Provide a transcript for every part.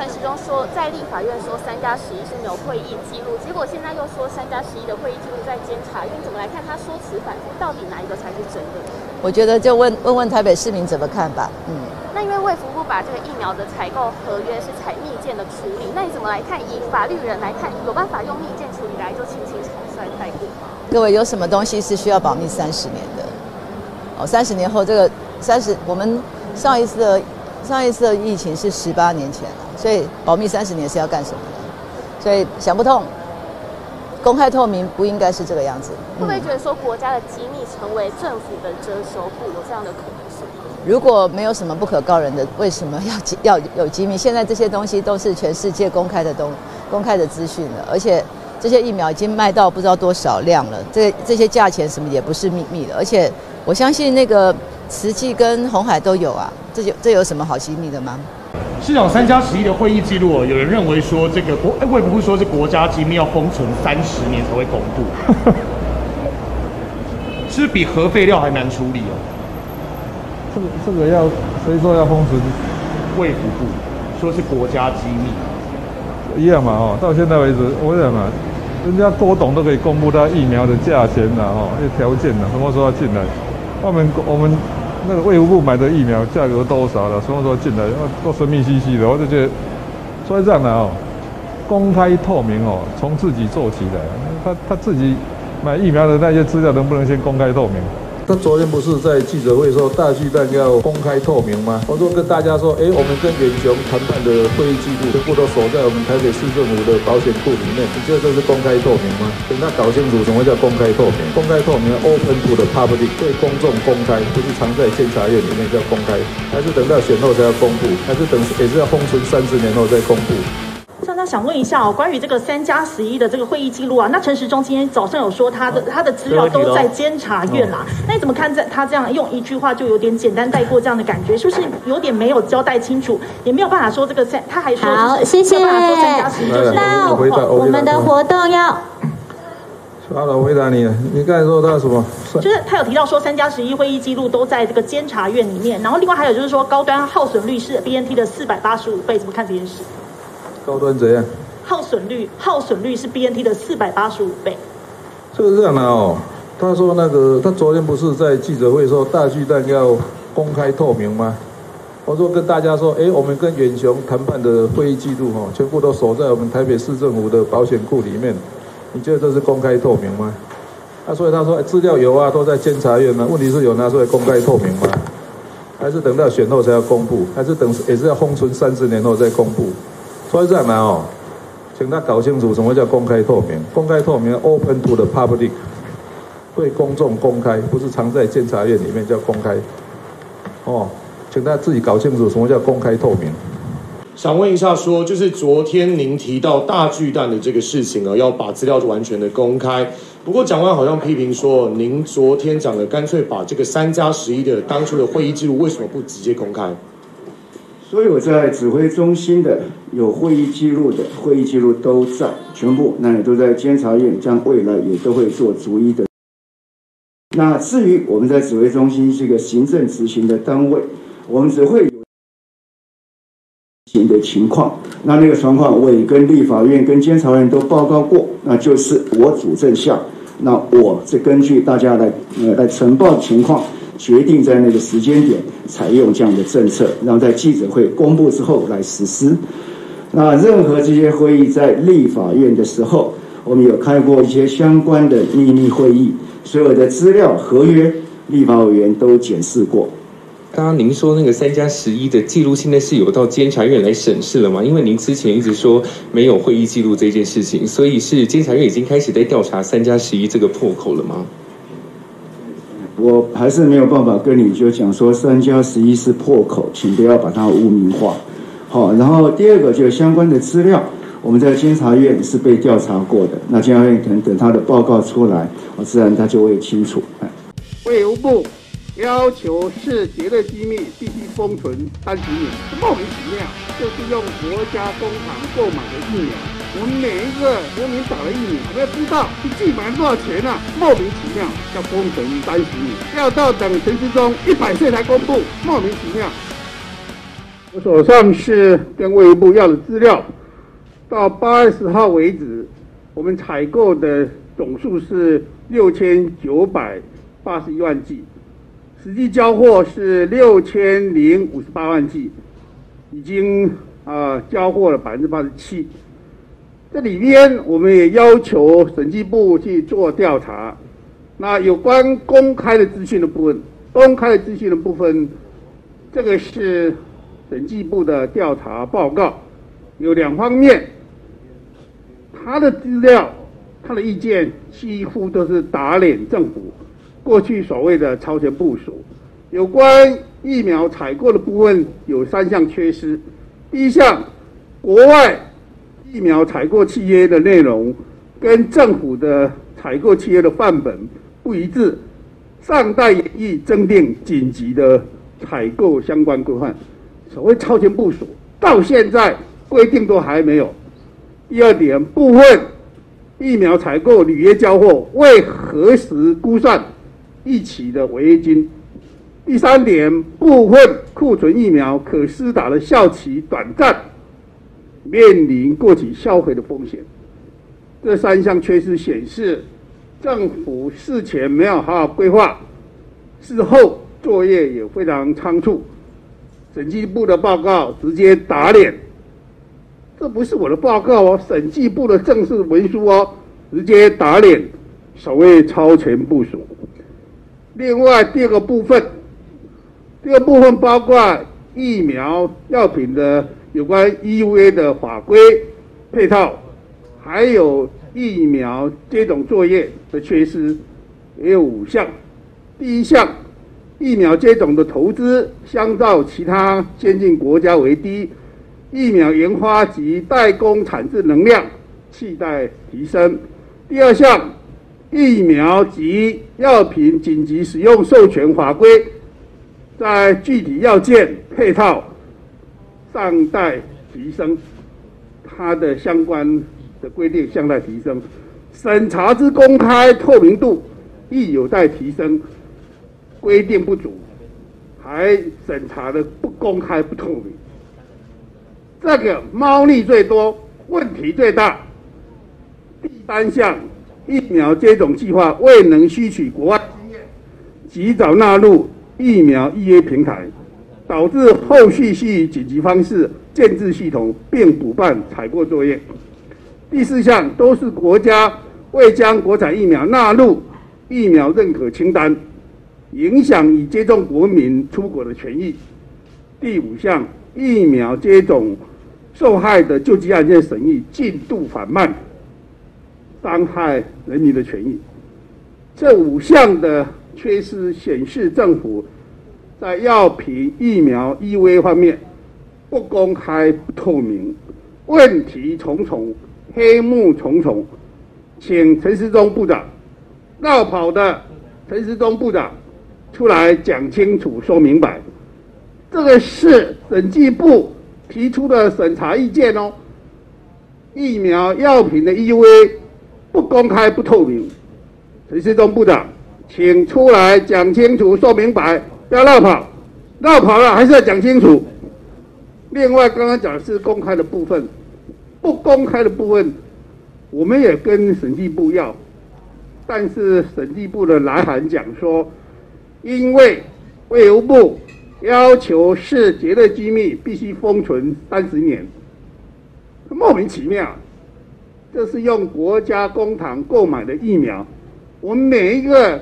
陈时中说，在立法院说三加十一是没有会议记录，结果现在又说三加十一的会议记录在监察院，怎么来看他说辞反复，到底哪一个才是真的？我觉得就问问问台北市民怎么看吧。嗯，那因为卫福部把这个疫苗的采购合约是采密件的处理，那你怎么来看？以法律人来看，有办法用密件处理来就轻轻草率带过吗？各位有什么东西是需要保密三十年的？哦，三十年后这个三十，我们上一次的上一次的疫情是十八年前了，所以保密三十年是要干什么的？所以想不通，公开透明不应该是这个样子。会不会觉得说国家的机密成为政府的遮羞布，有这样的可能性？如果没有什么不可告人的，为什么要 要有机密？现在这些东西都是全世界公开的东公开的资讯了，而且这些疫苗已经卖到不知道多少量了，这这些价钱什么也不是秘密的，而且我相信那个慈济跟红海都有啊，这就这有什么好机密的吗？市长三加十一的会议记录哦，有人认为说这个国哎，卫福部说是国家机密要封存三十年才会公布，是比核废料还难处理哦。这个这个要谁说要封存？卫福部说是国家机密，一样嘛哦。到现在为止，我讲嘛，人家多董都可以公布他疫苗的价钱呐哈，那条件呐，什么时候要进来？我们我们那个卫福部买的疫苗价格多少了？什么时候进来？都神秘兮兮的，我就觉得，所以这样的哦，公开透明哦，从自己做起来。他他自己买疫苗的那些资料，能不能先公开透明？他昨天不是在记者会说大巨蛋要公开透明吗？我说跟大家说，哎，我们跟远雄谈判的会议记录全部都锁在我们台北市政府的保险库里面，你觉得这是公开透明吗？等他搞清楚什么叫公开透明，公开透明 open to the public 对公众公开，不是藏在监察院里面叫公开，还是等到选后才要公布，还是等也是要封存三十年后再公布？那想问一下哦，关于这个三加十一的这个会议记录啊，那陈时中今天早上有说他的他的资料都在监察院啦，那你怎么看在他这样用一句话就有点简单带过这样的感觉，是不是有点没有交代清楚，也没有办法说这个三，他还说好，谢谢。那我们的活动要，好了，回答你，你刚才说他什么？就是他有提到说三加十一会议记录都在这个监察院里面，然后另外还有就是说高端耗损率是 BNT 的四百八十五倍，怎么看这件事？高端怎样？耗损率，耗损率是 BNT 的四百八十五倍。这个这样的哦，他说那个，他昨天不是在记者会说大巨蛋要公开透明吗？我说跟大家说，哎，我们跟远雄谈判的会议记录哈，全部都锁在我们台北市政府的保险库里面。你觉得这是公开透明吗？他所以他说资料有啊，都在监察院呢。问题是有拿出来公开透明吗？还是等到选后才要公布？还是等也是要封存三十年后再公布？所以这样呢哦，请他搞清楚什么叫公开透明。公开透明，open to the public，对公众公开，不是藏在监察院里面叫公开。哦，请他自己搞清楚什么叫公开透明。想问一下，说就是昨天您提到大巨蛋的这个事情啊，要把资料完全的公开。不过蒋万好像批评说，您昨天讲的干脆把这个三加十一的当初的会议记录，为什么不直接公开？所有在指挥中心的有会议记录的会议记录都在全部，那也都在监察院，将未来也都会做逐一的。那至于我们在指挥中心是一个行政执行的单位，我们只会有行的情况。那那个状况我也跟立法院、跟监察院都报告过，那就是我主政下，那我是根据大家来呃来呈报情况。决定在那个时间点采用这样的政策，然后在记者会公布之后来实施。那任何这些会议在立法院的时候，我们有开过一些相关的秘密会议，所有的资料、合约，立法委员都检视过。刚刚您说那个三加十一的记录，现在是有到监察院来审视了吗？因为您之前一直说没有会议记录这件事情，所以是监察院已经开始在调查三加十一这个破口了吗？我还是没有办法跟你就讲说三加十一是破口，请不要把它污名化。好，然后第二个就相关的资料，我们在监察院是被调查过的，那监察院可能等他的报告出来，我自然他就会清楚。卫务部要求是绝对机密，必须封存三十年，莫名其妙，就是用国家工厂购买的疫苗。我们每一个国民打了疫苗，我们要知道一剂买多少钱啊？莫名其妙叫封存三十年，要到等陈时中一百岁才公布，莫名其妙。我手上是跟卫部要的资料，到八月十号为止，我们采购的总数是六千九百八十一万剂，实际交货是六千零五十八万剂，已经啊交货了百分之八十七。这里边我们也要求审计部去做调查。那有关公开的资讯的部分，公开的资讯的部分，这个是审计部的调查报告，有两方面。他的资料，他的意见几乎都是打脸政府过去所谓的超前部署。有关疫苗采购的部分有三项缺失。第一项，国外疫苗采购契约的内容跟政府的采购契约的范本不一致，尚待演议增订紧急的采购相关规范。所谓超前部署，到现在规定都还没有。第二点，部分疫苗采购履约交货未核实估算一起的违约金。第三点，部分库存疫苗可施打的效期短暂，面临过期销毁的风险。这三项缺失显示，政府事前没有好好规划，事后作业也非常仓促。审计部的报告直接打脸。这不是我的报告哦，审计部的正式文书哦，直接打脸，所谓超前部署。另外第二个部分，第二部分包括疫苗药品的有关 EUA 的法规配套，还有疫苗接种作业的缺失，也有五项。第一项，疫苗接种的投资相较其他先进国家为低。疫苗研发及代工产制能量期待提升。第二项，疫苗及药品紧急使用授权法规，在具体要件配套尚待提升，它的相关的规定尚待提升。审查之公开透明度亦有待提升，规定不足，还审查的不公开不透明。这个猫腻最多，问题最大。第三项，疫苗接种计划未能吸取国外经验，及早纳入疫苗预约平台，导致后续系紧急方式建制系统并补办采购作业。第四项，都是国家未将国产疫苗纳入疫苗认可清单，影响已接种国民出国的权益。第五项，疫苗接种。受害的救济案件审议进度缓慢，伤害人民的权益。这五项的缺失显示，政府在药品、疫苗、EV 方面不公开、不透明，问题重重，黑幕重重。请陈时中部长，绕跑的陈时中部长出来讲清楚、说明白。这个是审计部。提出的审查意见哦，疫苗药品的 E V 不公开不透明，陈世忠部长，请出来讲清楚说明白，要绕跑，绕跑了还是要讲清楚。另外，刚刚讲的是公开的部分，不公开的部分，我们也跟审计部要，但是审计部的来函讲说，因为卫生部。要求是绝对机密，必须封存三十年，莫名其妙。这是用国家公帑购买的疫苗，我们每一个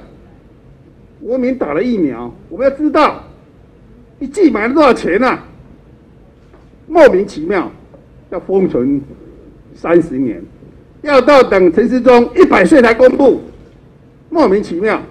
国民打了疫苗，我们要知道一剂买了多少钱啊？莫名其妙要封存三十年，要到等陈时中一百岁才公布，莫名其妙。